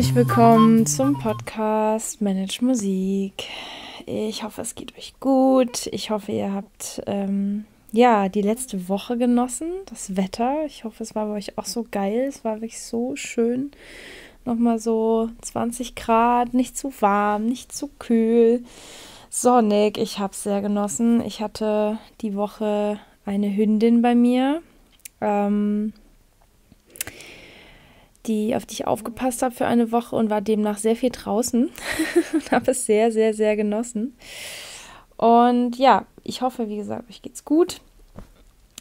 herzlich willkommen zum Podcast Manage Musik. Ich hoffe, es geht euch gut. Ich hoffe, ihr habt ähm, ja die letzte Woche genossen, das Wetter. Ich hoffe, es war bei euch auch so geil. Es war wirklich so schön. Nochmal so 20 Grad, nicht zu warm, nicht zu kühl, sonnig. Ich habe es sehr genossen. Ich hatte die Woche eine Hündin bei mir. Ähm, die, auf die ich aufgepasst habe für eine Woche und war demnach sehr viel draußen und habe es sehr, sehr, sehr genossen. Und ja, ich hoffe, wie gesagt, euch geht's gut.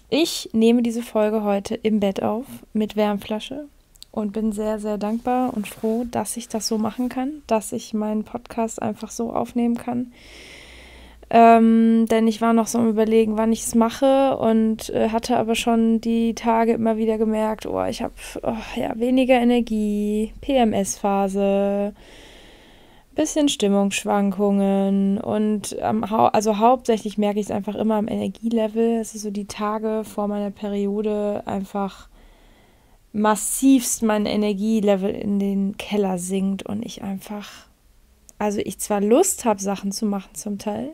Ich nehme diese Folge heute im Bett auf mit Wärmflasche und bin sehr, sehr dankbar und froh, dass ich das so machen kann, dass ich meinen Podcast einfach so aufnehmen kann. Ähm, denn ich war noch so am Überlegen, wann ich es mache und äh, hatte aber schon die Tage immer wieder gemerkt, oh, ich habe oh, ja, weniger Energie, PMS-Phase, bisschen Stimmungsschwankungen und ähm, hau also hauptsächlich merke ich es einfach immer am Energielevel. Es ist so die Tage vor meiner Periode einfach massivst mein Energielevel in den Keller sinkt und ich einfach, also ich zwar Lust habe, Sachen zu machen zum Teil,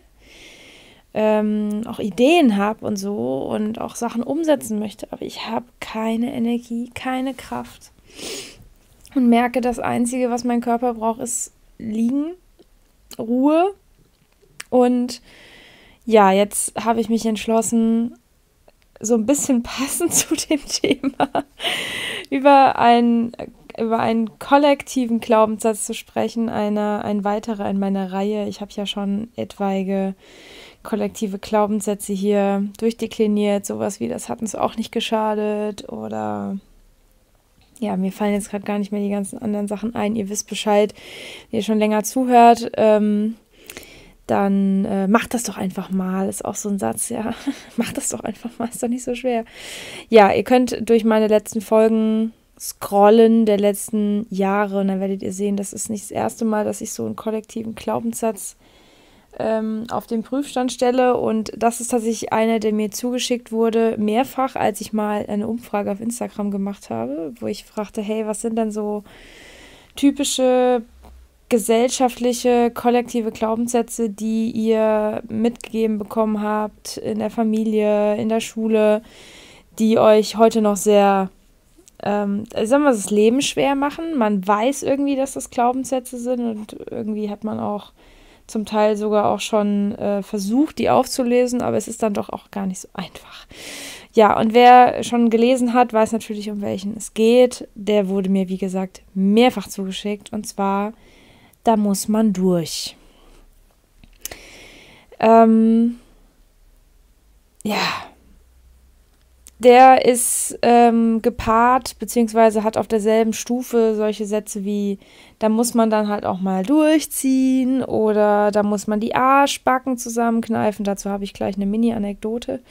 ähm, auch Ideen habe und so und auch Sachen umsetzen möchte, aber ich habe keine Energie, keine Kraft und merke, das Einzige, was mein Körper braucht, ist liegen, Ruhe und ja, jetzt habe ich mich entschlossen, so ein bisschen passend zu dem Thema über einen über einen kollektiven Glaubenssatz zu sprechen, einer, ein weiterer in meiner Reihe. Ich habe ja schon etwaige kollektive Glaubenssätze hier durchdekliniert, sowas wie das hat uns auch nicht geschadet oder ja, mir fallen jetzt gerade gar nicht mehr die ganzen anderen Sachen ein. Ihr wisst Bescheid, wenn ihr schon länger zuhört, ähm, dann äh, macht das doch einfach mal. Ist auch so ein Satz, ja. macht das doch einfach mal, ist doch nicht so schwer. Ja, ihr könnt durch meine letzten Folgen scrollen der letzten Jahre und dann werdet ihr sehen, das ist nicht das erste Mal, dass ich so einen kollektiven Glaubenssatz ähm, auf den Prüfstand stelle. Und das ist tatsächlich einer, der mir zugeschickt wurde, mehrfach, als ich mal eine Umfrage auf Instagram gemacht habe, wo ich fragte, hey, was sind denn so typische gesellschaftliche, kollektive Glaubenssätze, die ihr mitgegeben bekommen habt in der Familie, in der Schule, die euch heute noch sehr, ähm, sagen wir das Leben schwer machen. Man weiß irgendwie, dass das Glaubenssätze sind und irgendwie hat man auch zum Teil sogar auch schon äh, versucht, die aufzulesen, aber es ist dann doch auch gar nicht so einfach. Ja, und wer schon gelesen hat, weiß natürlich, um welchen es geht. Der wurde mir, wie gesagt, mehrfach zugeschickt. Und zwar, da muss man durch. Ähm, ja, der ist ähm, gepaart, beziehungsweise hat auf derselben Stufe solche Sätze wie, da muss man dann halt auch mal durchziehen oder da muss man die Arschbacken zusammenkneifen. Dazu habe ich gleich eine Mini-Anekdote.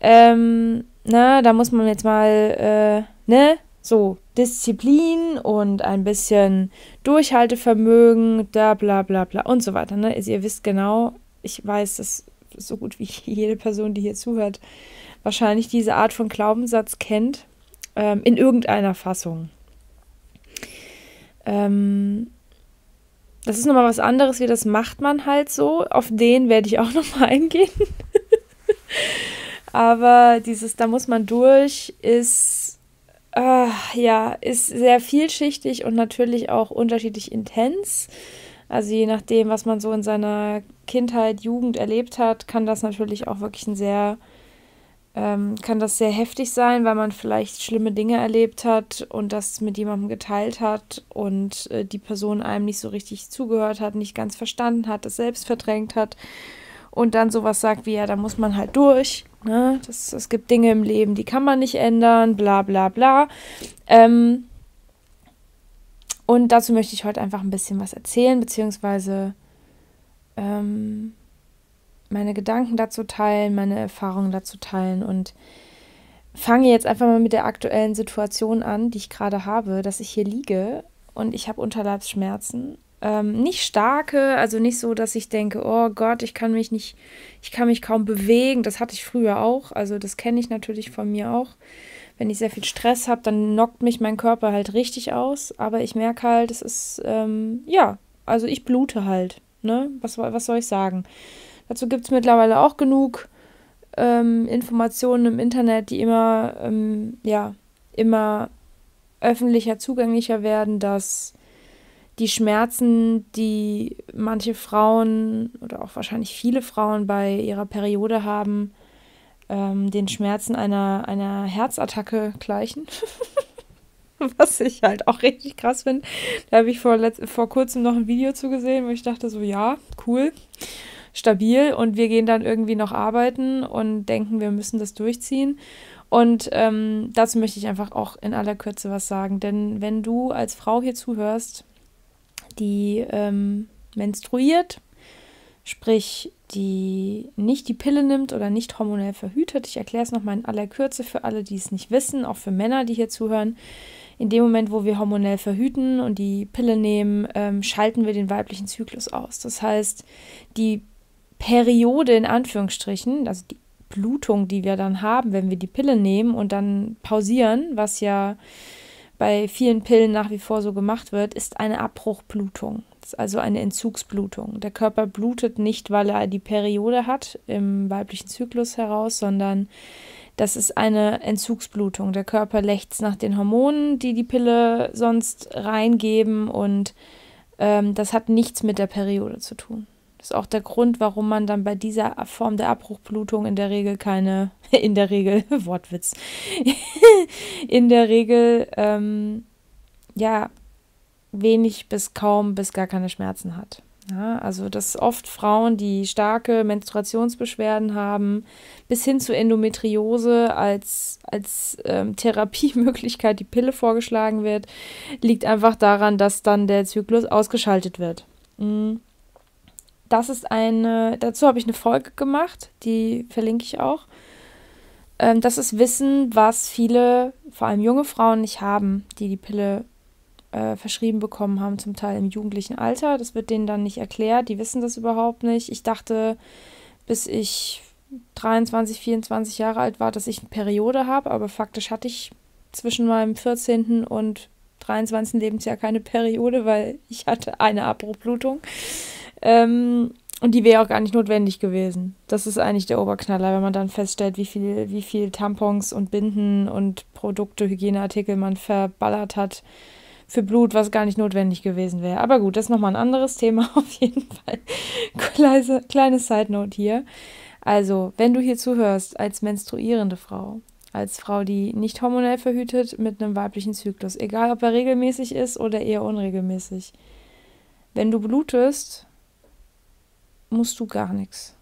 Ähm, na, da muss man jetzt mal, äh, ne, so, Disziplin und ein bisschen Durchhaltevermögen, da bla bla bla und so weiter. Ne? Ihr wisst genau, ich weiß das so gut wie jede Person, die hier zuhört, wahrscheinlich diese Art von Glaubenssatz kennt, ähm, in irgendeiner Fassung. Ähm, das ist nochmal was anderes, wie das macht man halt so. Auf den werde ich auch nochmal eingehen. Aber dieses, da muss man durch, ist, äh, ja, ist sehr vielschichtig und natürlich auch unterschiedlich intens. Also je nachdem, was man so in seiner Kindheit, Jugend erlebt hat, kann das natürlich auch wirklich ein sehr ähm, kann das sehr heftig sein, weil man vielleicht schlimme Dinge erlebt hat und das mit jemandem geteilt hat und äh, die Person einem nicht so richtig zugehört hat, nicht ganz verstanden hat, das selbst verdrängt hat und dann sowas sagt wie, ja, da muss man halt durch. Ne? Das, es gibt Dinge im Leben, die kann man nicht ändern, bla bla bla. Ähm, und dazu möchte ich heute einfach ein bisschen was erzählen, beziehungsweise ähm, meine Gedanken dazu teilen, meine Erfahrungen dazu teilen und fange jetzt einfach mal mit der aktuellen Situation an, die ich gerade habe, dass ich hier liege und ich habe Unterleibsschmerzen. Ähm, nicht starke, also nicht so, dass ich denke, oh Gott, ich kann mich nicht, ich kann mich kaum bewegen. Das hatte ich früher auch, also das kenne ich natürlich von mir auch. wenn ich sehr viel Stress habe, dann knockt mich mein Körper halt richtig aus. Aber ich merke halt, es ist, ähm, ja, also ich blute halt. Ne? Was, was soll ich sagen? Dazu gibt es mittlerweile auch genug ähm, Informationen im Internet, die immer, ähm, ja, immer öffentlicher zugänglicher werden, dass die Schmerzen, die manche Frauen oder auch wahrscheinlich viele Frauen bei ihrer Periode haben, ähm, den Schmerzen einer, einer Herzattacke gleichen. Was ich halt auch richtig krass finde. Da habe ich vor, vor kurzem noch ein Video zu gesehen, wo ich dachte so, ja, cool, stabil. Und wir gehen dann irgendwie noch arbeiten und denken, wir müssen das durchziehen. Und ähm, dazu möchte ich einfach auch in aller Kürze was sagen. Denn wenn du als Frau hier zuhörst, die ähm, menstruiert, sprich die nicht die Pille nimmt oder nicht hormonell verhütet. Ich erkläre es nochmal in aller Kürze für alle, die es nicht wissen, auch für Männer, die hier zuhören. In dem Moment, wo wir hormonell verhüten und die Pille nehmen, ähm, schalten wir den weiblichen Zyklus aus. Das heißt, die Periode in Anführungsstrichen, also die Blutung, die wir dann haben, wenn wir die Pille nehmen und dann pausieren, was ja bei vielen Pillen nach wie vor so gemacht wird, ist eine Abbruchblutung also eine Entzugsblutung. Der Körper blutet nicht, weil er die Periode hat im weiblichen Zyklus heraus, sondern das ist eine Entzugsblutung. Der Körper lechzt nach den Hormonen, die die Pille sonst reingeben und ähm, das hat nichts mit der Periode zu tun. Das ist auch der Grund, warum man dann bei dieser Form der Abbruchblutung in der Regel keine, in der Regel, Wortwitz, in der Regel, ähm, ja, wenig bis kaum bis gar keine Schmerzen hat. Ja, also dass oft Frauen, die starke Menstruationsbeschwerden haben, bis hin zu Endometriose als, als ähm, Therapiemöglichkeit die Pille vorgeschlagen wird, liegt einfach daran, dass dann der Zyklus ausgeschaltet wird. Mhm. Das ist eine, dazu habe ich eine Folge gemacht, die verlinke ich auch. Ähm, das ist Wissen, was viele, vor allem junge Frauen nicht haben, die die Pille äh, verschrieben bekommen haben, zum Teil im jugendlichen Alter. Das wird denen dann nicht erklärt, die wissen das überhaupt nicht. Ich dachte, bis ich 23, 24 Jahre alt war, dass ich eine Periode habe, aber faktisch hatte ich zwischen meinem 14. und 23. Lebensjahr keine Periode, weil ich hatte eine Abbruchblutung. Ähm, und die wäre auch gar nicht notwendig gewesen. Das ist eigentlich der Oberknaller, wenn man dann feststellt, wie viel, wie viel Tampons und Binden und Produkte, Hygieneartikel man verballert hat für Blut, was gar nicht notwendig gewesen wäre. Aber gut, das ist nochmal ein anderes Thema auf jeden Fall. Kleine, kleine Side Note hier. Also, wenn du hier zuhörst als menstruierende Frau, als Frau, die nicht hormonell verhütet mit einem weiblichen Zyklus, egal ob er regelmäßig ist oder eher unregelmäßig, wenn du blutest, musst du gar nichts.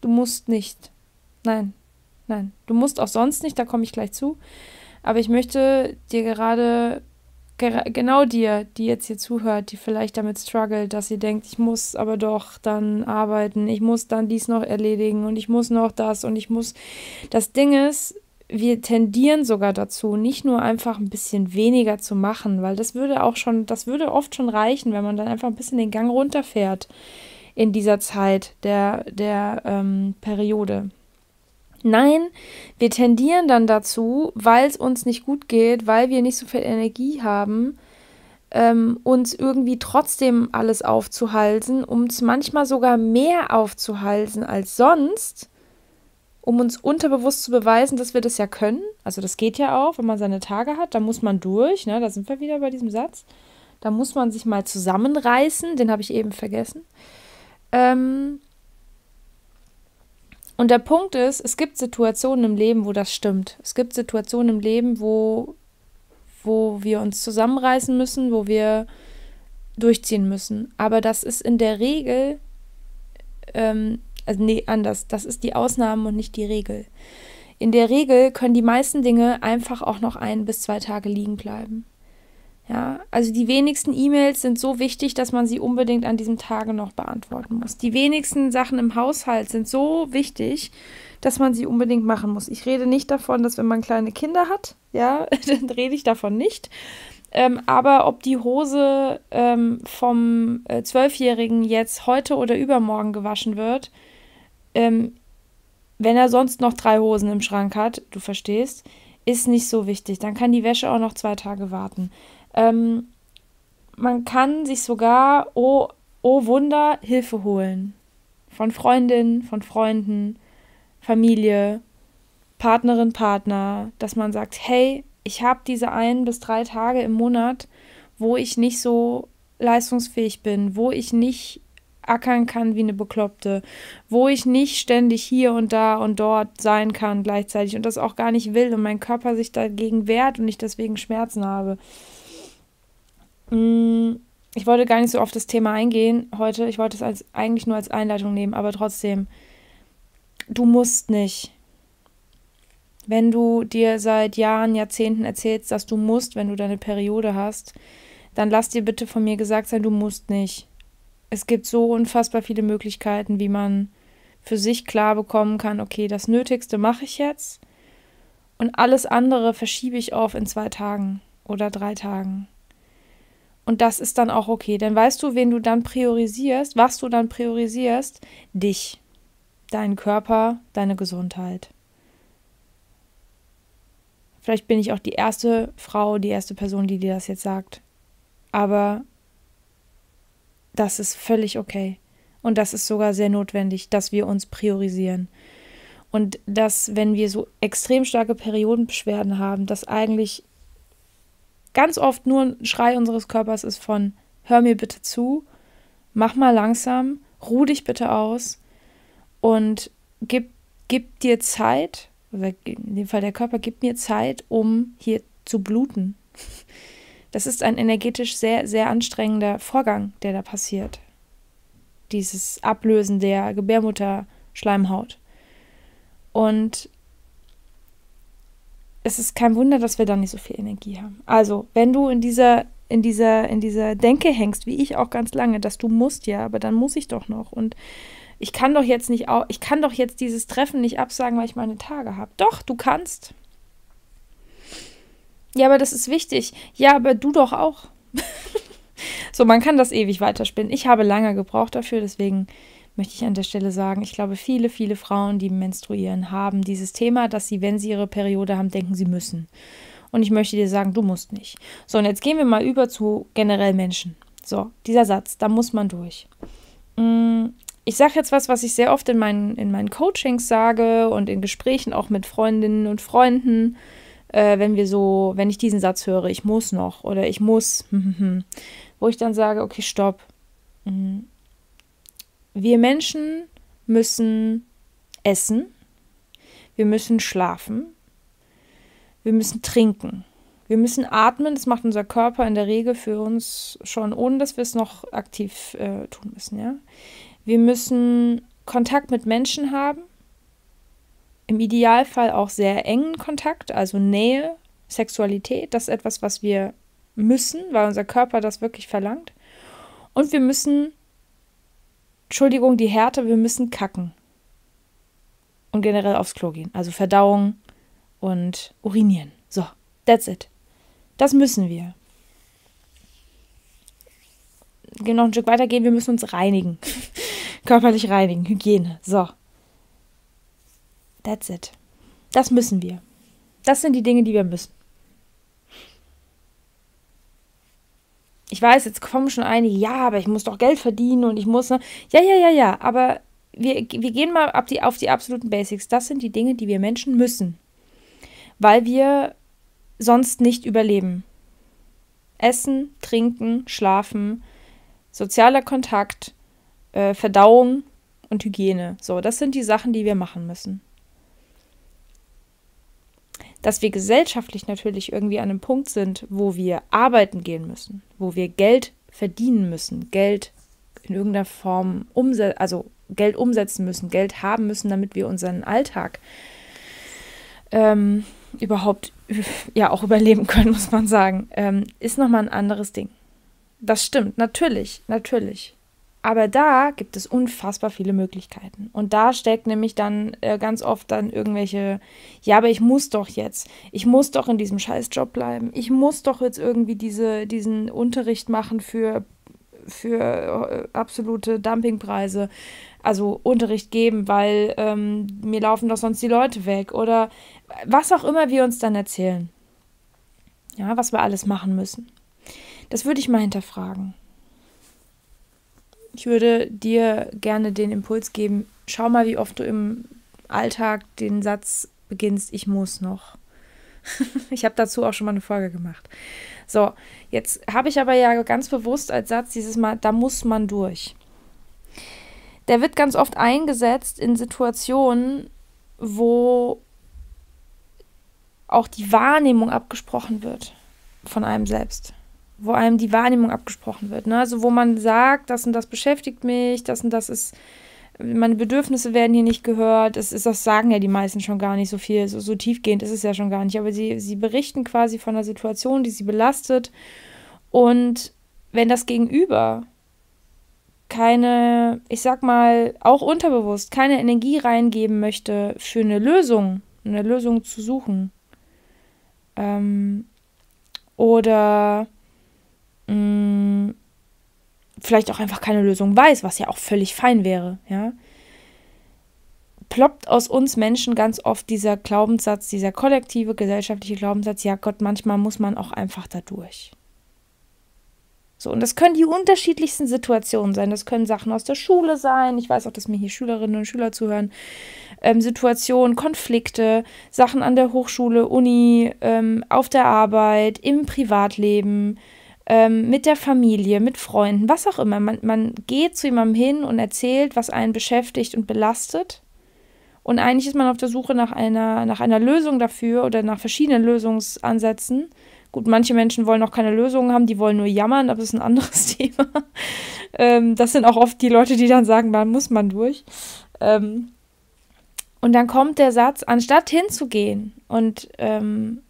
Du musst nicht. Nein, nein. Du musst auch sonst nicht, da komme ich gleich zu. Aber ich möchte dir gerade, ger genau dir, die jetzt hier zuhört, die vielleicht damit struggelt, dass sie denkt, ich muss aber doch dann arbeiten, ich muss dann dies noch erledigen und ich muss noch das und ich muss. Das Ding ist, wir tendieren sogar dazu, nicht nur einfach ein bisschen weniger zu machen, weil das würde auch schon, das würde oft schon reichen, wenn man dann einfach ein bisschen den Gang runterfährt in dieser Zeit der, der ähm, Periode. Nein, wir tendieren dann dazu, weil es uns nicht gut geht, weil wir nicht so viel Energie haben, ähm, uns irgendwie trotzdem alles aufzuhalten, um es manchmal sogar mehr aufzuhalten als sonst, um uns unterbewusst zu beweisen, dass wir das ja können. Also das geht ja auch, wenn man seine Tage hat, da muss man durch, ne? da sind wir wieder bei diesem Satz. Da muss man sich mal zusammenreißen, den habe ich eben vergessen. Ähm, und der Punkt ist, es gibt Situationen im Leben, wo das stimmt. Es gibt Situationen im Leben, wo, wo wir uns zusammenreißen müssen, wo wir durchziehen müssen. Aber das ist in der Regel, ähm, also nee, anders, das ist die Ausnahme und nicht die Regel. In der Regel können die meisten Dinge einfach auch noch ein bis zwei Tage liegen bleiben. Ja, also die wenigsten E-Mails sind so wichtig, dass man sie unbedingt an diesem Tage noch beantworten muss. Die wenigsten Sachen im Haushalt sind so wichtig, dass man sie unbedingt machen muss. Ich rede nicht davon, dass wenn man kleine Kinder hat, ja, dann rede ich davon nicht. Ähm, aber ob die Hose ähm, vom äh, Zwölfjährigen jetzt heute oder übermorgen gewaschen wird, ähm, wenn er sonst noch drei Hosen im Schrank hat, du verstehst, ist nicht so wichtig. Dann kann die Wäsche auch noch zwei Tage warten. Ähm, man kann sich sogar, oh, oh Wunder, Hilfe holen. Von Freundinnen, von Freunden, Familie, Partnerin, Partner, dass man sagt, hey, ich habe diese ein bis drei Tage im Monat, wo ich nicht so leistungsfähig bin, wo ich nicht ackern kann wie eine Bekloppte, wo ich nicht ständig hier und da und dort sein kann gleichzeitig und das auch gar nicht will und mein Körper sich dagegen wehrt und ich deswegen Schmerzen habe. Mm, ich wollte gar nicht so auf das Thema eingehen heute. Ich wollte es als, eigentlich nur als Einleitung nehmen, aber trotzdem, du musst nicht. Wenn du dir seit Jahren, Jahrzehnten erzählst, dass du musst, wenn du deine Periode hast, dann lass dir bitte von mir gesagt sein, du musst nicht. Es gibt so unfassbar viele Möglichkeiten, wie man für sich klar bekommen kann, okay, das Nötigste mache ich jetzt und alles andere verschiebe ich auf in zwei Tagen oder drei Tagen. Und das ist dann auch okay. Denn weißt du, wen du dann priorisierst, was du dann priorisierst? Dich, deinen Körper, deine Gesundheit. Vielleicht bin ich auch die erste Frau, die erste Person, die dir das jetzt sagt. Aber das ist völlig okay. Und das ist sogar sehr notwendig, dass wir uns priorisieren. Und dass, wenn wir so extrem starke Periodenbeschwerden haben, dass eigentlich ganz oft nur ein Schrei unseres Körpers ist von, hör mir bitte zu, mach mal langsam, ruh dich bitte aus und gib, gib dir Zeit, oder in dem Fall der Körper gibt mir Zeit, um hier zu bluten. Das ist ein energetisch sehr, sehr anstrengender Vorgang, der da passiert. Dieses Ablösen der Gebärmutterschleimhaut. Und es ist kein Wunder, dass wir da nicht so viel Energie haben. Also, wenn du in dieser, in dieser, in dieser Denke hängst, wie ich auch ganz lange, dass du musst ja, aber dann muss ich doch noch. Und ich kann doch jetzt nicht ich kann doch jetzt dieses Treffen nicht absagen, weil ich meine Tage habe. Doch, du kannst. Ja, aber das ist wichtig. Ja, aber du doch auch. so, man kann das ewig weiterspinnen. Ich habe lange gebraucht dafür, deswegen möchte ich an der Stelle sagen, ich glaube, viele, viele Frauen, die menstruieren, haben dieses Thema, dass sie, wenn sie ihre Periode haben, denken, sie müssen. Und ich möchte dir sagen, du musst nicht. So, und jetzt gehen wir mal über zu generell Menschen. So, dieser Satz, da muss man durch. Mm, ich sage jetzt was, was ich sehr oft in meinen, in meinen Coachings sage und in Gesprächen auch mit Freundinnen und Freunden, äh, wenn wir so, wenn ich diesen Satz höre, ich muss noch oder ich muss, wo ich dann sage, okay, stopp. Mm, wir Menschen müssen essen, wir müssen schlafen, wir müssen trinken, wir müssen atmen. Das macht unser Körper in der Regel für uns schon, ohne dass wir es noch aktiv äh, tun müssen. Ja? Wir müssen Kontakt mit Menschen haben, im Idealfall auch sehr engen Kontakt, also Nähe, Sexualität. Das ist etwas, was wir müssen, weil unser Körper das wirklich verlangt. Und wir müssen Entschuldigung, die Härte, wir müssen kacken. Und generell aufs Klo gehen. Also Verdauung und urinieren. So, that's it. Das müssen wir. Gehen noch ein Stück weiter gehen, wir müssen uns reinigen. Körperlich reinigen, Hygiene. So. That's it. Das müssen wir. Das sind die Dinge, die wir müssen. ich weiß, jetzt kommen schon einige, ja, aber ich muss doch Geld verdienen und ich muss. Ne? Ja, ja, ja, ja, aber wir, wir gehen mal auf die, auf die absoluten Basics. Das sind die Dinge, die wir Menschen müssen, weil wir sonst nicht überleben. Essen, trinken, schlafen, sozialer Kontakt, äh, Verdauung und Hygiene. So, das sind die Sachen, die wir machen müssen dass wir gesellschaftlich natürlich irgendwie an einem Punkt sind, wo wir arbeiten gehen müssen, wo wir Geld verdienen müssen, Geld in irgendeiner Form umsetzen, also Geld umsetzen müssen, Geld haben müssen, damit wir unseren Alltag ähm, überhaupt ja auch überleben können, muss man sagen, ähm, ist nochmal ein anderes Ding. Das stimmt, natürlich, natürlich. Aber da gibt es unfassbar viele Möglichkeiten. Und da steckt nämlich dann äh, ganz oft dann irgendwelche, ja, aber ich muss doch jetzt, ich muss doch in diesem Scheißjob bleiben, ich muss doch jetzt irgendwie diese, diesen Unterricht machen für für äh, absolute Dumpingpreise, also Unterricht geben, weil ähm, mir laufen doch sonst die Leute weg oder was auch immer wir uns dann erzählen. Ja, was wir alles machen müssen. Das würde ich mal hinterfragen. Ich würde dir gerne den Impuls geben, schau mal, wie oft du im Alltag den Satz beginnst, ich muss noch. ich habe dazu auch schon mal eine Folge gemacht. So, jetzt habe ich aber ja ganz bewusst als Satz dieses Mal, da muss man durch. Der wird ganz oft eingesetzt in Situationen, wo auch die Wahrnehmung abgesprochen wird von einem selbst. Wo einem die Wahrnehmung abgesprochen wird. Ne? Also wo man sagt, das und das beschäftigt mich, das und das ist meine Bedürfnisse werden hier nicht gehört. Das, ist, das sagen ja die meisten schon gar nicht so viel. So, so tiefgehend ist es ja schon gar nicht. Aber sie, sie berichten quasi von einer Situation, die sie belastet. Und wenn das Gegenüber keine, ich sag mal, auch unterbewusst keine Energie reingeben möchte für eine Lösung, eine Lösung zu suchen. Ähm, oder mh, mm, vielleicht auch einfach keine Lösung weiß, was ja auch völlig fein wäre, ja, ploppt aus uns Menschen ganz oft dieser Glaubenssatz, dieser kollektive gesellschaftliche Glaubenssatz, ja Gott, manchmal muss man auch einfach da durch. So, und das können die unterschiedlichsten Situationen sein. Das können Sachen aus der Schule sein. Ich weiß auch, dass mir hier Schülerinnen und Schüler zuhören. Ähm, Situationen, Konflikte, Sachen an der Hochschule, Uni, ähm, auf der Arbeit, im Privatleben, ähm, mit der Familie, mit Freunden, was auch immer. Man, man geht zu jemandem hin und erzählt, was einen beschäftigt und belastet. Und eigentlich ist man auf der Suche nach einer, nach einer Lösung dafür oder nach verschiedenen Lösungsansätzen. Gut, manche Menschen wollen auch keine Lösungen haben, die wollen nur jammern, aber das ist ein anderes Thema. ähm, das sind auch oft die Leute, die dann sagen, man muss man durch. Ähm, und dann kommt der Satz, anstatt hinzugehen und ähm,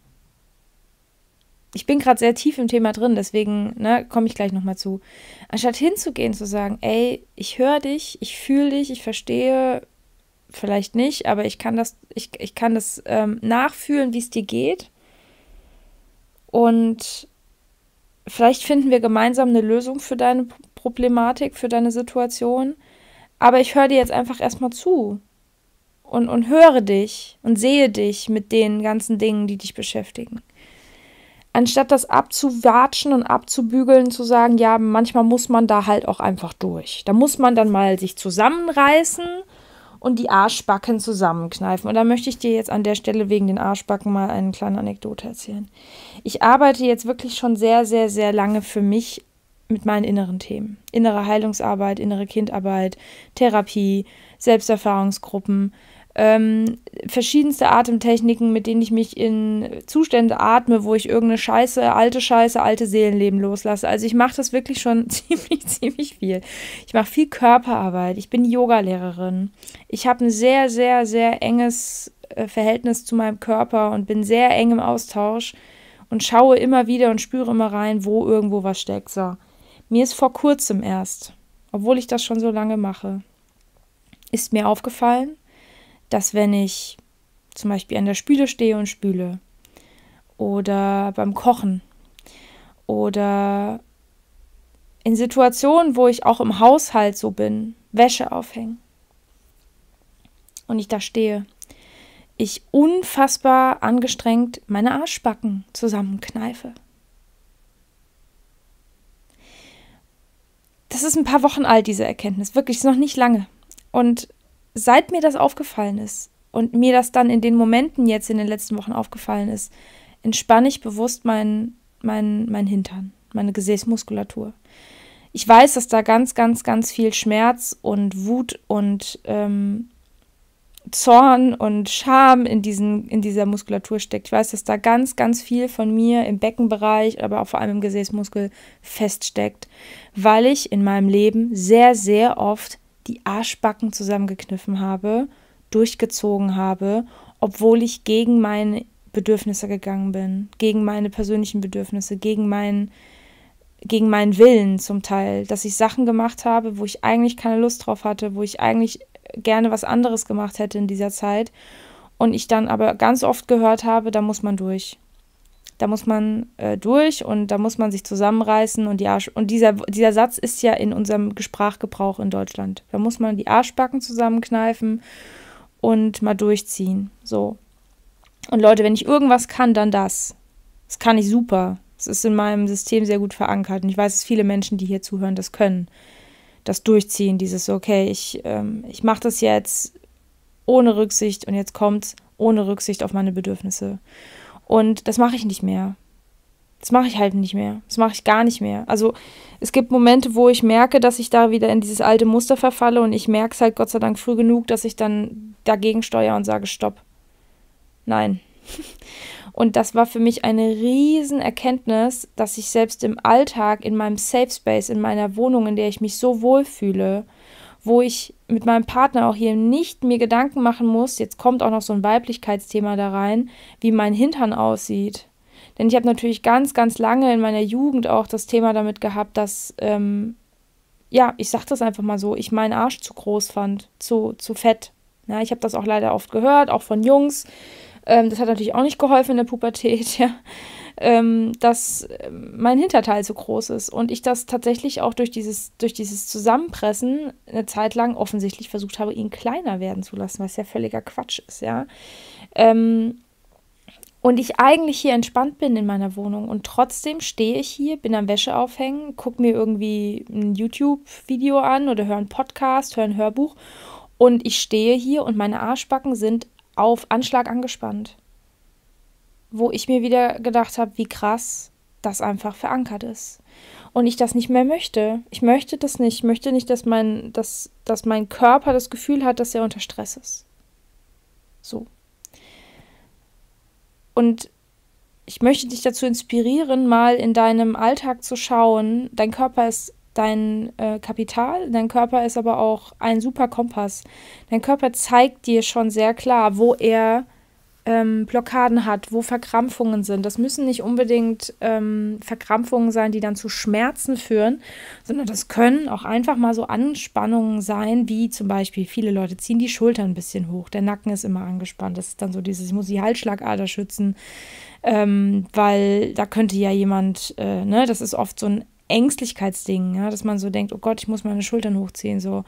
ich bin gerade sehr tief im Thema drin, deswegen ne, komme ich gleich nochmal zu. Anstatt hinzugehen, zu sagen, ey, ich höre dich, ich fühle dich, ich verstehe, vielleicht nicht, aber ich kann das, ich, ich kann das ähm, nachfühlen, wie es dir geht. Und vielleicht finden wir gemeinsam eine Lösung für deine Problematik, für deine Situation. Aber ich höre dir jetzt einfach erstmal zu und, und höre dich und sehe dich mit den ganzen Dingen, die dich beschäftigen anstatt das abzuwatschen und abzubügeln, zu sagen, ja, manchmal muss man da halt auch einfach durch. Da muss man dann mal sich zusammenreißen und die Arschbacken zusammenkneifen. Und da möchte ich dir jetzt an der Stelle wegen den Arschbacken mal eine kleine Anekdote erzählen. Ich arbeite jetzt wirklich schon sehr, sehr, sehr lange für mich mit meinen inneren Themen. Innere Heilungsarbeit, innere Kindarbeit, Therapie, Selbsterfahrungsgruppen ähm, verschiedenste Atemtechniken, mit denen ich mich in Zustände atme, wo ich irgendeine Scheiße, alte Scheiße, alte Seelenleben loslasse. Also ich mache das wirklich schon ziemlich, ziemlich viel. Ich mache viel Körperarbeit. Ich bin Yogalehrerin. Ich habe ein sehr, sehr, sehr enges äh, Verhältnis zu meinem Körper und bin sehr eng im Austausch und schaue immer wieder und spüre immer rein, wo irgendwo was steckt. So. Mir ist vor kurzem erst, obwohl ich das schon so lange mache, ist mir aufgefallen, dass wenn ich zum Beispiel an der Spüle stehe und spüle oder beim Kochen oder in Situationen, wo ich auch im Haushalt so bin, Wäsche aufhängen und ich da stehe, ich unfassbar angestrengt meine Arschbacken zusammenkneife. Das ist ein paar Wochen alt, diese Erkenntnis. Wirklich, ist noch nicht lange. Und seit mir das aufgefallen ist und mir das dann in den Momenten jetzt in den letzten Wochen aufgefallen ist, entspanne ich bewusst meinen mein, mein Hintern, meine Gesäßmuskulatur. Ich weiß, dass da ganz, ganz, ganz viel Schmerz und Wut und ähm, Zorn und Scham in, diesen, in dieser Muskulatur steckt. Ich weiß, dass da ganz, ganz viel von mir im Beckenbereich, aber auch vor allem im Gesäßmuskel feststeckt, weil ich in meinem Leben sehr, sehr oft die Arschbacken zusammengekniffen habe, durchgezogen habe, obwohl ich gegen meine Bedürfnisse gegangen bin, gegen meine persönlichen Bedürfnisse, gegen meinen gegen meinen Willen zum Teil, dass ich Sachen gemacht habe, wo ich eigentlich keine Lust drauf hatte, wo ich eigentlich gerne was anderes gemacht hätte in dieser Zeit und ich dann aber ganz oft gehört habe, da muss man durch. Da muss man äh, durch und da muss man sich zusammenreißen und die Arsch und dieser, dieser Satz ist ja in unserem Sprachgebrauch in Deutschland. Da muss man die Arschbacken zusammenkneifen und mal durchziehen. So. Und Leute, wenn ich irgendwas kann, dann das. Das kann ich super. Es ist in meinem System sehr gut verankert. Und ich weiß, dass viele Menschen, die hier zuhören, das können. Das durchziehen, dieses, okay, ich, ähm, ich mache das jetzt ohne Rücksicht und jetzt kommt's ohne Rücksicht auf meine Bedürfnisse. Und das mache ich nicht mehr. Das mache ich halt nicht mehr. Das mache ich gar nicht mehr. Also es gibt Momente, wo ich merke, dass ich da wieder in dieses alte Muster verfalle und ich merke es halt Gott sei Dank früh genug, dass ich dann dagegen steuere und sage, stopp. Nein. Und das war für mich eine riesen Erkenntnis, dass ich selbst im Alltag, in meinem Safe Space, in meiner Wohnung, in der ich mich so wohl fühle, wo ich mit meinem Partner auch hier nicht mir Gedanken machen muss, jetzt kommt auch noch so ein Weiblichkeitsthema da rein, wie mein Hintern aussieht. Denn ich habe natürlich ganz, ganz lange in meiner Jugend auch das Thema damit gehabt, dass, ähm, ja, ich sage das einfach mal so, ich meinen Arsch zu groß fand, zu, zu fett. Ja, ich habe das auch leider oft gehört, auch von Jungs. Ähm, das hat natürlich auch nicht geholfen in der Pubertät, ja ähm, dass ähm, mein Hinterteil zu groß ist und ich das tatsächlich auch durch dieses, durch dieses Zusammenpressen eine Zeit lang offensichtlich versucht habe, ihn kleiner werden zu lassen, was ja völliger Quatsch ist, ja. Ähm, und ich eigentlich hier entspannt bin in meiner Wohnung und trotzdem stehe ich hier, bin am Wäsche aufhängen, gucke mir irgendwie ein YouTube-Video an oder höre einen Podcast, höre ein Hörbuch und ich stehe hier und meine Arschbacken sind auf Anschlag angespannt wo ich mir wieder gedacht habe, wie krass das einfach verankert ist. Und ich das nicht mehr möchte. Ich möchte das nicht. Ich möchte nicht, dass mein, dass, dass mein Körper das Gefühl hat, dass er unter Stress ist. So. Und ich möchte dich dazu inspirieren, mal in deinem Alltag zu schauen. Dein Körper ist dein äh, Kapital, dein Körper ist aber auch ein super Kompass. Dein Körper zeigt dir schon sehr klar, wo er ähm, Blockaden hat, wo Verkrampfungen sind. Das müssen nicht unbedingt ähm, Verkrampfungen sein, die dann zu Schmerzen führen, sondern das können auch einfach mal so Anspannungen sein, wie zum Beispiel viele Leute ziehen die Schultern ein bisschen hoch, der Nacken ist immer angespannt. Das ist dann so dieses, ich muss die Halsschlagader schützen, ähm, weil da könnte ja jemand, äh, ne, das ist oft so ein Ängstlichkeitsding, ja, dass man so denkt, oh Gott, ich muss meine Schultern hochziehen, so.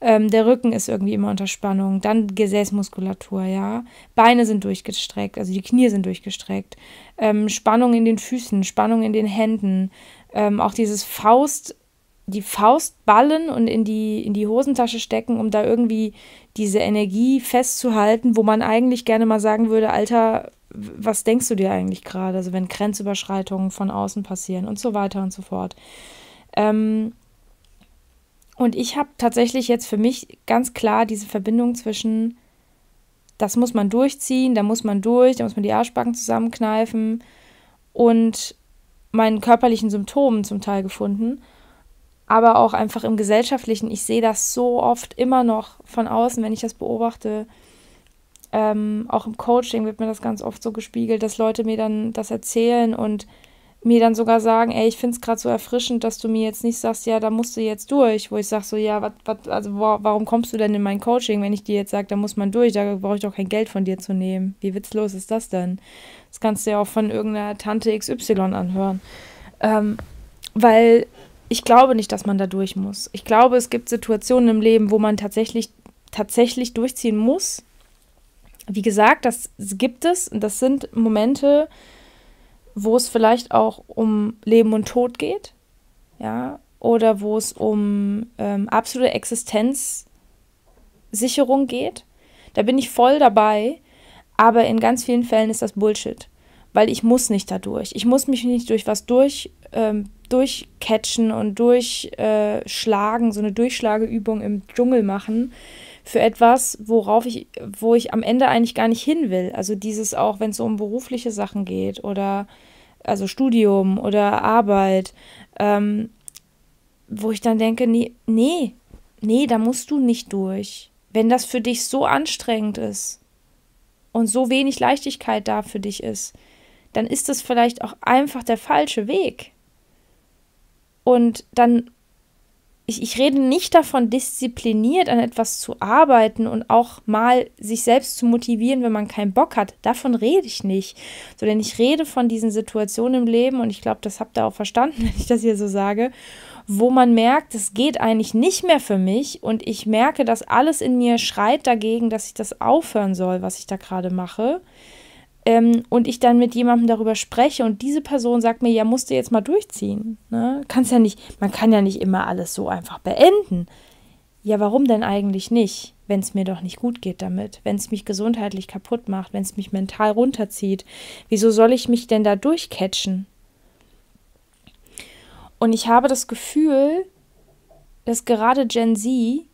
Ähm, der Rücken ist irgendwie immer unter Spannung. Dann Gesäßmuskulatur, ja. Beine sind durchgestreckt, also die Knie sind durchgestreckt. Ähm, Spannung in den Füßen, Spannung in den Händen. Ähm, auch dieses Faust, die Faust ballen und in die, in die Hosentasche stecken, um da irgendwie diese Energie festzuhalten, wo man eigentlich gerne mal sagen würde, Alter, was denkst du dir eigentlich gerade? Also wenn Grenzüberschreitungen von außen passieren und so weiter und so fort. Ähm, und ich habe tatsächlich jetzt für mich ganz klar diese Verbindung zwischen, das muss man durchziehen, da muss man durch, da muss man die Arschbacken zusammenkneifen und meinen körperlichen Symptomen zum Teil gefunden. Aber auch einfach im Gesellschaftlichen. Ich sehe das so oft immer noch von außen, wenn ich das beobachte. Ähm, auch im Coaching wird mir das ganz oft so gespiegelt, dass Leute mir dann das erzählen und mir dann sogar sagen, ey, ich finde es gerade so erfrischend, dass du mir jetzt nicht sagst, ja, da musst du jetzt durch, wo ich sage so, ja, wat, wat, also wo, warum kommst du denn in mein Coaching, wenn ich dir jetzt sage, da muss man durch, da brauche ich doch kein Geld von dir zu nehmen. Wie witzlos ist das denn? Das kannst du ja auch von irgendeiner Tante XY anhören. Ähm, weil ich glaube nicht, dass man da durch muss. Ich glaube, es gibt Situationen im Leben, wo man tatsächlich, tatsächlich durchziehen muss. Wie gesagt, das gibt es und das sind Momente, wo es vielleicht auch um Leben und Tod geht, ja, oder wo es um ähm, absolute Existenzsicherung geht. Da bin ich voll dabei, aber in ganz vielen Fällen ist das Bullshit, weil ich muss nicht dadurch. Ich muss mich nicht durch was durch, ähm, durchcatchen und durchschlagen, äh, so eine Durchschlageübung im Dschungel machen für etwas, worauf ich, wo ich am Ende eigentlich gar nicht hin will. Also dieses auch, wenn es um berufliche Sachen geht oder also Studium oder Arbeit, ähm, wo ich dann denke, nee, nee, nee, da musst du nicht durch. Wenn das für dich so anstrengend ist und so wenig Leichtigkeit da für dich ist, dann ist das vielleicht auch einfach der falsche Weg. Und dann ich, ich rede nicht davon, diszipliniert an etwas zu arbeiten und auch mal sich selbst zu motivieren, wenn man keinen Bock hat. Davon rede ich nicht. So, denn ich rede von diesen Situationen im Leben und ich glaube, das habt ihr auch verstanden, wenn ich das hier so sage, wo man merkt, es geht eigentlich nicht mehr für mich und ich merke, dass alles in mir schreit dagegen, dass ich das aufhören soll, was ich da gerade mache ähm, und ich dann mit jemandem darüber spreche und diese Person sagt mir, ja, musst du jetzt mal durchziehen. Ne? Kannst ja nicht, man kann ja nicht immer alles so einfach beenden. Ja, warum denn eigentlich nicht, wenn es mir doch nicht gut geht damit, wenn es mich gesundheitlich kaputt macht, wenn es mich mental runterzieht? Wieso soll ich mich denn da durchcatchen? Und ich habe das Gefühl, dass gerade Gen Z,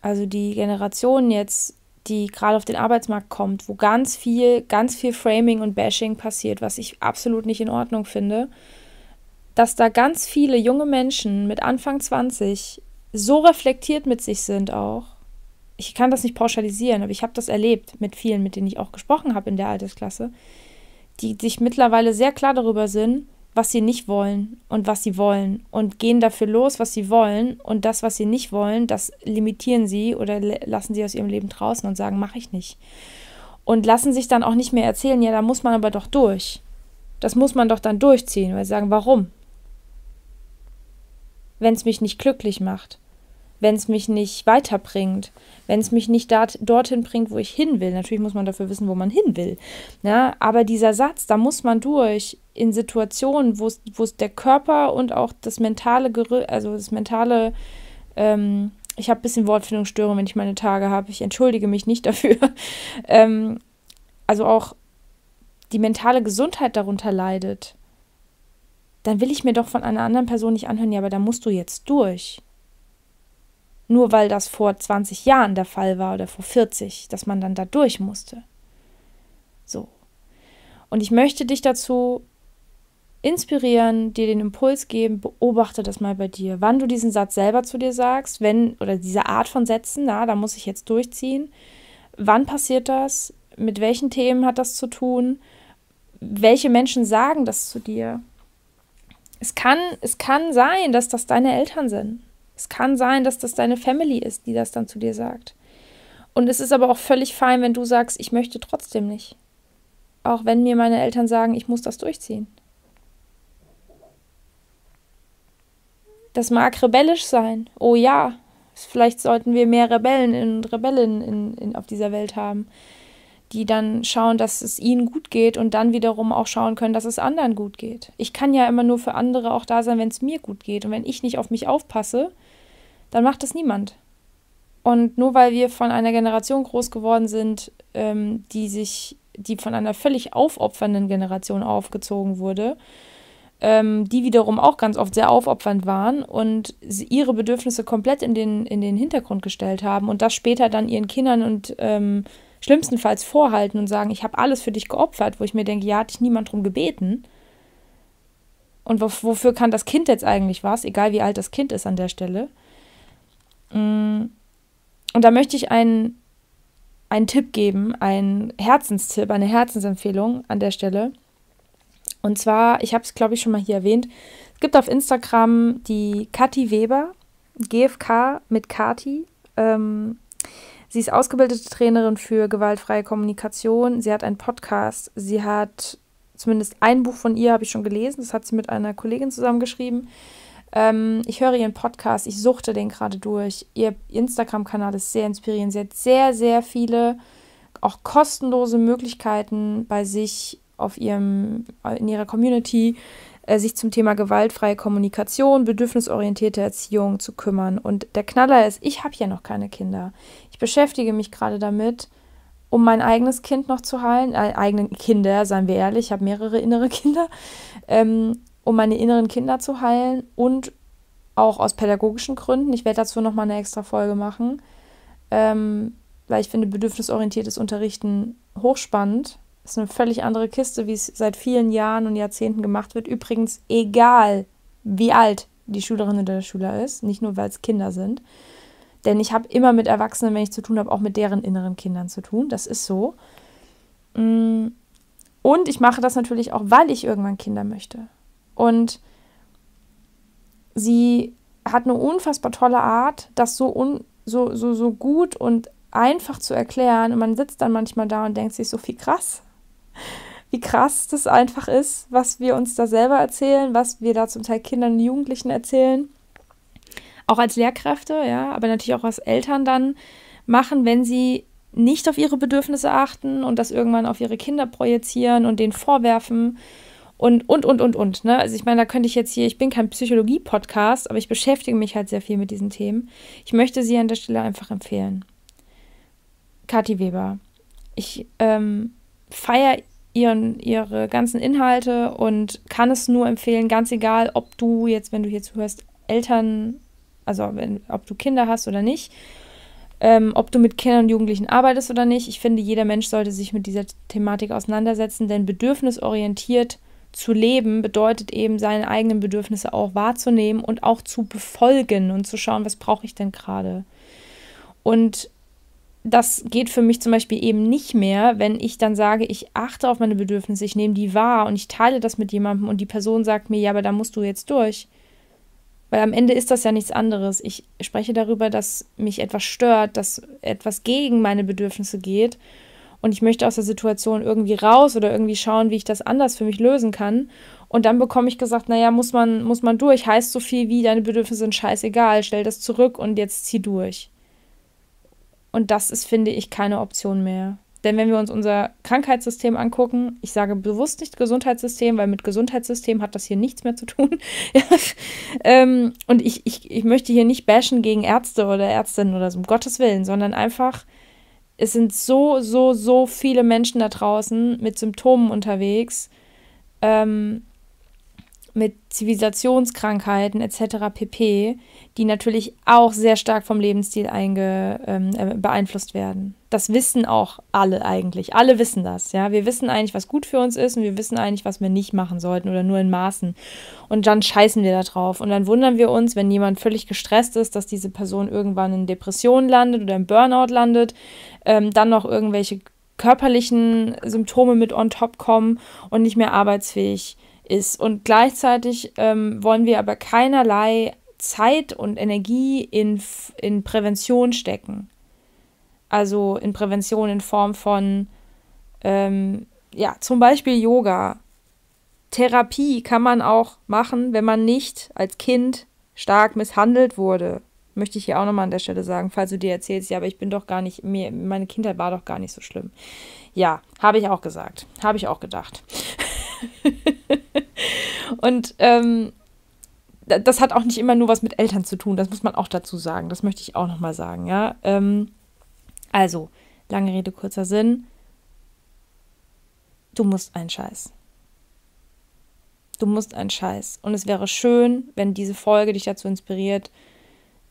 also die Generation jetzt die gerade auf den Arbeitsmarkt kommt, wo ganz viel, ganz viel Framing und Bashing passiert, was ich absolut nicht in Ordnung finde, dass da ganz viele junge Menschen mit Anfang 20 so reflektiert mit sich sind auch. Ich kann das nicht pauschalisieren, aber ich habe das erlebt mit vielen, mit denen ich auch gesprochen habe in der Altersklasse, die sich mittlerweile sehr klar darüber sind, was sie nicht wollen und was sie wollen und gehen dafür los, was sie wollen und das, was sie nicht wollen, das limitieren sie oder lassen sie aus ihrem Leben draußen und sagen, mache ich nicht. Und lassen sich dann auch nicht mehr erzählen, ja, da muss man aber doch durch. Das muss man doch dann durchziehen, weil sie sagen, warum? Wenn es mich nicht glücklich macht wenn es mich nicht weiterbringt, wenn es mich nicht dort, dorthin bringt, wo ich hin will. Natürlich muss man dafür wissen, wo man hin will. Ja, aber dieser Satz, da muss man durch in Situationen, wo es der Körper und auch das mentale Gerü also das mentale, ähm, ich habe ein bisschen Wortfindungsstörung, wenn ich meine Tage habe. Ich entschuldige mich nicht dafür. ähm, also auch die mentale Gesundheit darunter leidet, dann will ich mir doch von einer anderen Person nicht anhören, ja, aber da musst du jetzt durch nur weil das vor 20 Jahren der Fall war oder vor 40, dass man dann da durch musste. So. Und ich möchte dich dazu inspirieren, dir den Impuls geben, beobachte das mal bei dir, wann du diesen Satz selber zu dir sagst, wenn, oder diese Art von Sätzen, na, da muss ich jetzt durchziehen. Wann passiert das? Mit welchen Themen hat das zu tun? Welche Menschen sagen das zu dir? Es kann, es kann sein, dass das deine Eltern sind. Es kann sein, dass das deine Family ist, die das dann zu dir sagt. Und es ist aber auch völlig fein, wenn du sagst, ich möchte trotzdem nicht. Auch wenn mir meine Eltern sagen, ich muss das durchziehen. Das mag rebellisch sein. Oh ja, vielleicht sollten wir mehr Rebellen und Rebellinnen in, in, auf dieser Welt haben, die dann schauen, dass es ihnen gut geht und dann wiederum auch schauen können, dass es anderen gut geht. Ich kann ja immer nur für andere auch da sein, wenn es mir gut geht. Und wenn ich nicht auf mich aufpasse, dann macht das niemand. Und nur weil wir von einer Generation groß geworden sind, ähm, die sich, die von einer völlig aufopfernden Generation aufgezogen wurde, ähm, die wiederum auch ganz oft sehr aufopfernd waren und ihre Bedürfnisse komplett in den, in den Hintergrund gestellt haben und das später dann ihren Kindern und ähm, schlimmstenfalls vorhalten und sagen, ich habe alles für dich geopfert, wo ich mir denke, ja, hat dich niemand drum gebeten. Und wofür kann das Kind jetzt eigentlich was, egal wie alt das Kind ist an der Stelle. Mm. Und da möchte ich einen, einen Tipp geben, einen Herzenstipp, eine Herzensempfehlung an der Stelle. Und zwar, ich habe es, glaube ich, schon mal hier erwähnt, es gibt auf Instagram die Kathi Weber, GFK mit Kati. Ähm, sie ist ausgebildete Trainerin für gewaltfreie Kommunikation. Sie hat einen Podcast. Sie hat zumindest ein Buch von ihr, habe ich schon gelesen. Das hat sie mit einer Kollegin zusammengeschrieben. Ähm, ich höre ihren Podcast, ich suchte den gerade durch. Ihr Instagram-Kanal ist sehr inspirierend. Sie hat sehr, sehr viele auch kostenlose Möglichkeiten bei sich auf ihrem, in ihrer Community, äh, sich zum Thema gewaltfreie Kommunikation, bedürfnisorientierte Erziehung zu kümmern. Und der Knaller ist, ich habe ja noch keine Kinder. Beschäftige mich gerade damit, um mein eigenes Kind noch zu heilen, äh, eigenen Kinder, seien wir ehrlich, ich habe mehrere innere Kinder, ähm, um meine inneren Kinder zu heilen und auch aus pädagogischen Gründen. Ich werde dazu nochmal eine extra Folge machen, ähm, weil ich finde bedürfnisorientiertes Unterrichten hochspannend. Ist eine völlig andere Kiste, wie es seit vielen Jahren und Jahrzehnten gemacht wird. Übrigens, egal wie alt die Schülerin oder der Schüler ist, nicht nur weil es Kinder sind. Denn ich habe immer mit Erwachsenen, wenn ich zu tun habe, auch mit deren inneren Kindern zu tun. Das ist so. Mm. Und ich mache das natürlich auch, weil ich irgendwann Kinder möchte. Und sie hat eine unfassbar tolle Art, das so, un, so, so, so gut und einfach zu erklären. Und man sitzt dann manchmal da und denkt sich so viel krass. Wie krass das einfach ist, was wir uns da selber erzählen, was wir da zum Teil Kindern und Jugendlichen erzählen. Auch als Lehrkräfte, ja, aber natürlich auch als Eltern dann machen, wenn sie nicht auf ihre Bedürfnisse achten und das irgendwann auf ihre Kinder projizieren und denen vorwerfen und, und, und, und, und. Ne? Also ich meine, da könnte ich jetzt hier, ich bin kein Psychologie-Podcast, aber ich beschäftige mich halt sehr viel mit diesen Themen. Ich möchte sie an der Stelle einfach empfehlen. Kathi Weber. Ich ähm, feiere ihren, ihre ganzen Inhalte und kann es nur empfehlen, ganz egal, ob du jetzt, wenn du hier zuhörst, Eltern, also wenn, ob du Kinder hast oder nicht ähm, ob du mit Kindern und Jugendlichen arbeitest oder nicht. Ich finde, jeder Mensch sollte sich mit dieser Thematik auseinandersetzen, denn bedürfnisorientiert zu leben bedeutet eben, seine eigenen Bedürfnisse auch wahrzunehmen und auch zu befolgen und zu schauen, was brauche ich denn gerade. Und das geht für mich zum Beispiel eben nicht mehr, wenn ich dann sage, ich achte auf meine Bedürfnisse, ich nehme die wahr und ich teile das mit jemandem und die Person sagt mir, ja, aber da musst du jetzt durch. Weil am Ende ist das ja nichts anderes. Ich spreche darüber, dass mich etwas stört, dass etwas gegen meine Bedürfnisse geht. Und ich möchte aus der Situation irgendwie raus oder irgendwie schauen, wie ich das anders für mich lösen kann. Und dann bekomme ich gesagt, naja, muss man, muss man durch. Heißt so viel wie, deine Bedürfnisse sind scheißegal, stell das zurück und jetzt zieh durch. Und das ist, finde ich, keine Option mehr. Denn wenn wir uns unser Krankheitssystem angucken, ich sage bewusst nicht Gesundheitssystem, weil mit Gesundheitssystem hat das hier nichts mehr zu tun. ähm, und ich, ich, ich möchte hier nicht bashen gegen Ärzte oder Ärztinnen oder so, um Gottes Willen, sondern einfach, es sind so, so, so viele Menschen da draußen mit Symptomen unterwegs, ähm, mit Zivilisationskrankheiten etc. pp, die natürlich auch sehr stark vom Lebensstil einge, ähm, äh, beeinflusst werden. Das wissen auch alle eigentlich. Alle wissen das, ja. Wir wissen eigentlich, was gut für uns ist und wir wissen eigentlich, was wir nicht machen sollten oder nur in Maßen. Und dann scheißen wir da drauf. Und dann wundern wir uns, wenn jemand völlig gestresst ist, dass diese Person irgendwann in Depression landet oder im Burnout landet, ähm, dann noch irgendwelche körperlichen Symptome mit on top kommen und nicht mehr arbeitsfähig ist. Und gleichzeitig ähm, wollen wir aber keinerlei Zeit und Energie in, in Prävention stecken. Also in Prävention in Form von, ähm, ja, zum Beispiel Yoga. Therapie kann man auch machen, wenn man nicht als Kind stark misshandelt wurde. Möchte ich hier auch nochmal an der Stelle sagen, falls du dir erzählst, ja, aber ich bin doch gar nicht, mir, meine Kindheit war doch gar nicht so schlimm. Ja, habe ich auch gesagt. Habe ich auch gedacht. und ähm, das hat auch nicht immer nur was mit Eltern zu tun, das muss man auch dazu sagen. Das möchte ich auch nochmal sagen, ja. Ähm, also, lange Rede, kurzer Sinn. Du musst einen Scheiß. Du musst einen Scheiß. Und es wäre schön, wenn diese Folge dich dazu inspiriert,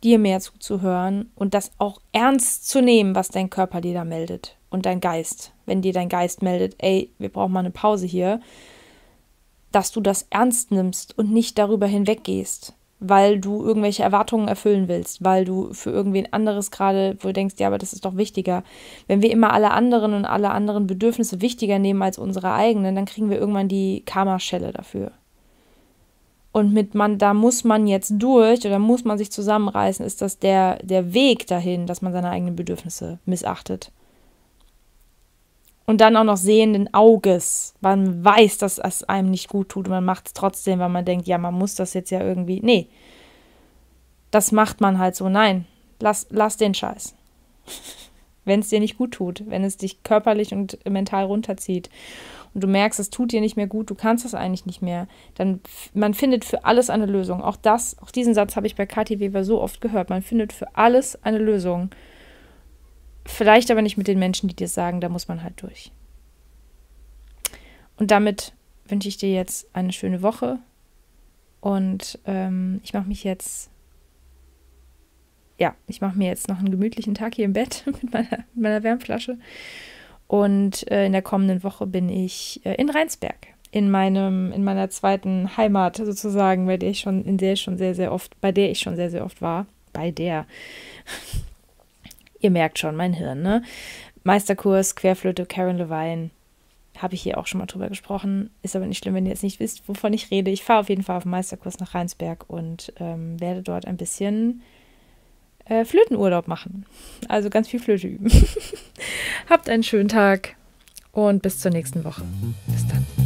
dir mehr zuzuhören und das auch ernst zu nehmen, was dein Körper dir da meldet und dein Geist. Wenn dir dein Geist meldet, ey, wir brauchen mal eine Pause hier, dass du das ernst nimmst und nicht darüber hinweggehst, weil du irgendwelche Erwartungen erfüllen willst, weil du für irgendwen anderes gerade, wo du denkst, ja, aber das ist doch wichtiger. Wenn wir immer alle anderen und alle anderen Bedürfnisse wichtiger nehmen als unsere eigenen, dann kriegen wir irgendwann die Karma-Schelle dafür. Und mit man, da muss man jetzt durch oder muss man sich zusammenreißen, ist das der, der Weg dahin, dass man seine eigenen Bedürfnisse missachtet und dann auch noch sehenden Auges. Man weiß, dass es einem nicht gut tut und man macht es trotzdem, weil man denkt, ja, man muss das jetzt ja irgendwie. Nee. Das macht man halt so. Nein, lass, lass den Scheiß. wenn es dir nicht gut tut, wenn es dich körperlich und mental runterzieht und du merkst, es tut dir nicht mehr gut, du kannst es eigentlich nicht mehr, dann man findet für alles eine Lösung. Auch das, auch diesen Satz habe ich bei Kathi Weber so oft gehört. Man findet für alles eine Lösung. Vielleicht aber nicht mit den Menschen, die dir sagen, da muss man halt durch. Und damit wünsche ich dir jetzt eine schöne Woche. Und ähm, ich mache mich jetzt, ja, ich mache mir jetzt noch einen gemütlichen Tag hier im Bett mit meiner, mit meiner Wärmflasche. Und äh, in der kommenden Woche bin ich äh, in Rheinsberg, in meinem, in meiner zweiten Heimat sozusagen, bei der ich schon, in der ich schon sehr, sehr oft, bei der ich schon sehr, sehr oft war. Bei der. Ihr merkt schon, mein Hirn, ne? Meisterkurs, Querflöte, Karen Levine. habe ich hier auch schon mal drüber gesprochen. Ist aber nicht schlimm, wenn ihr jetzt nicht wisst, wovon ich rede. Ich fahre auf jeden Fall auf den Meisterkurs nach Rheinsberg und ähm, werde dort ein bisschen äh, Flötenurlaub machen. Also ganz viel Flöte üben. Habt einen schönen Tag und bis zur nächsten Woche. Bis dann.